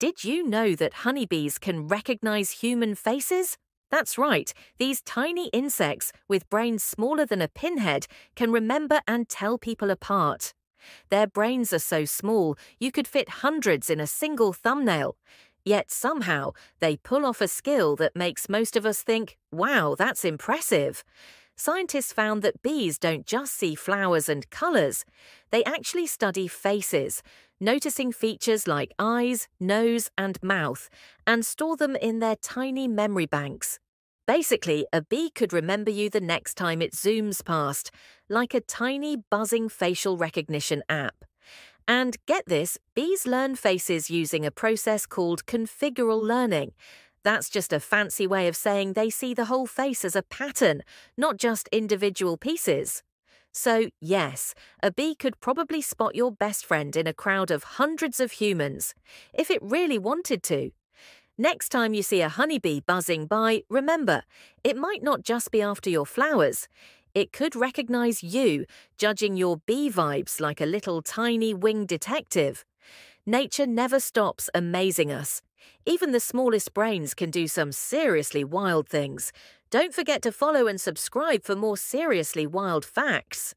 Did you know that honeybees can recognize human faces? That's right, these tiny insects with brains smaller than a pinhead can remember and tell people apart. Their brains are so small you could fit hundreds in a single thumbnail. Yet somehow they pull off a skill that makes most of us think, wow, that's impressive. Scientists found that bees don't just see flowers and colours, they actually study faces, noticing features like eyes, nose, and mouth, and store them in their tiny memory banks. Basically, a bee could remember you the next time it zooms past, like a tiny buzzing facial recognition app. And get this, bees learn faces using a process called configural learning. That's just a fancy way of saying they see the whole face as a pattern, not just individual pieces. So, yes, a bee could probably spot your best friend in a crowd of hundreds of humans, if it really wanted to. Next time you see a honeybee buzzing by, remember, it might not just be after your flowers. It could recognize you, judging your bee vibes like a little tiny winged detective. Nature never stops amazing us. Even the smallest brains can do some seriously wild things. Don't forget to follow and subscribe for more seriously wild facts.